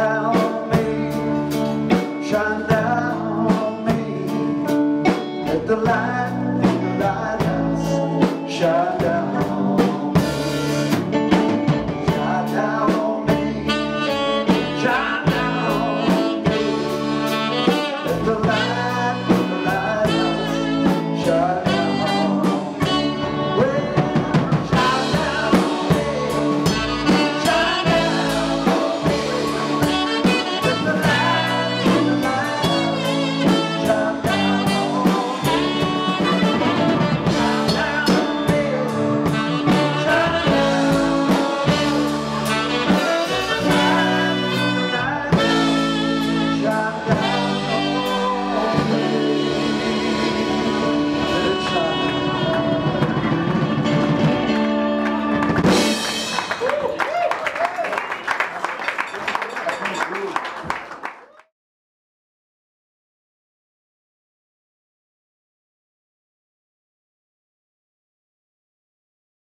down me, shine down on me. Let the light from the lighthouse shine down.